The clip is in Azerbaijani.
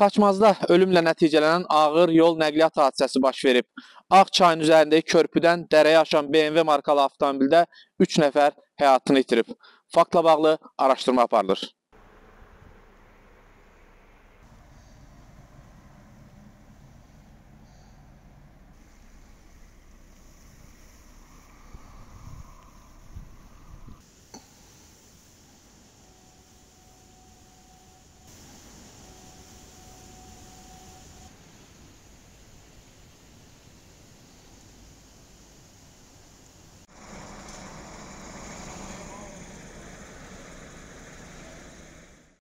Xaçmazda ölümlə nəticələnən ağır yol nəqliyyat hadisəsi baş verib. Ağ çayın üzərindəki körpüdən dərəyə aşan BMW markalı avtomobildə 3 nəfər həyatını itirib. Faktla bağlı araşdırma aparılır.